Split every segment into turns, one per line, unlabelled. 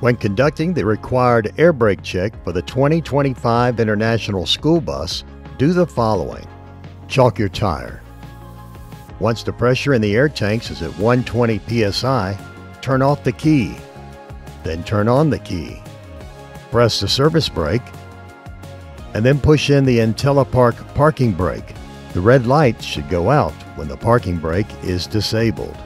When conducting the required air brake check for the 2025 International School Bus, do the following. Chalk your tire. Once the pressure in the air tanks is at 120 psi, turn off the key. Then turn on the key. Press the service brake and then push in the IntelliPark parking brake. The red light should go out when the parking brake is disabled.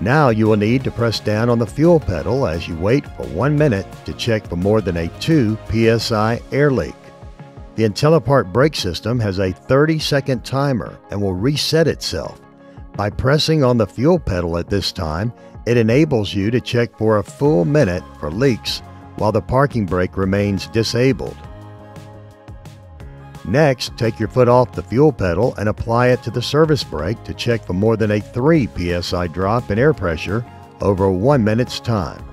Now you will need to press down on the fuel pedal as you wait for one minute to check for more than a 2 psi air leak. The IntelliPark brake system has a 30 second timer and will reset itself. By pressing on the fuel pedal at this time, it enables you to check for a full minute for leaks while the parking brake remains disabled. Next, take your foot off the fuel pedal and apply it to the service brake to check for more than a 3 psi drop in air pressure over one minute's time.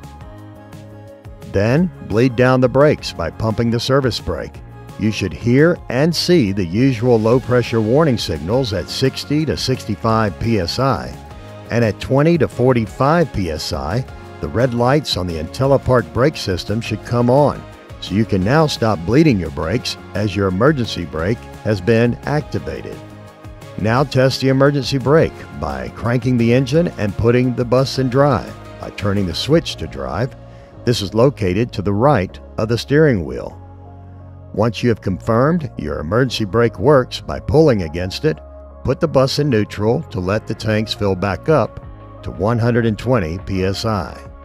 Then, bleed down the brakes by pumping the service brake. You should hear and see the usual low pressure warning signals at 60 to 65 psi, and at 20 to 45 psi, the red lights on the IntelliPark brake system should come on so you can now stop bleeding your brakes as your emergency brake has been activated. Now test the emergency brake by cranking the engine and putting the bus in drive by turning the switch to drive. This is located to the right of the steering wheel. Once you have confirmed your emergency brake works by pulling against it, put the bus in neutral to let the tanks fill back up to 120 psi.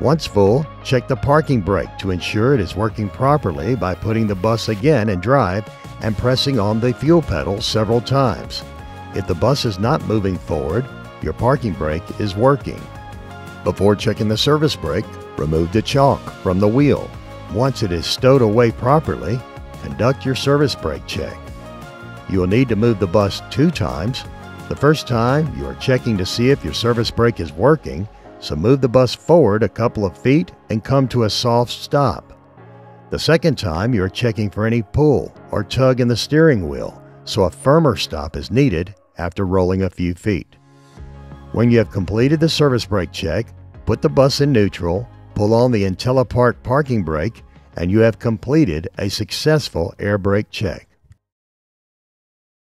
Once full, check the parking brake to ensure it is working properly by putting the bus again in drive and pressing on the fuel pedal several times. If the bus is not moving forward, your parking brake is working. Before checking the service brake, remove the chalk from the wheel. Once it is stowed away properly, conduct your service brake check. You will need to move the bus two times. The first time, you are checking to see if your service brake is working so move the bus forward a couple of feet and come to a soft stop. The second time, you are checking for any pull or tug in the steering wheel, so a firmer stop is needed after rolling a few feet. When you have completed the service brake check, put the bus in neutral, pull on the IntelliPark parking brake, and you have completed a successful air brake check.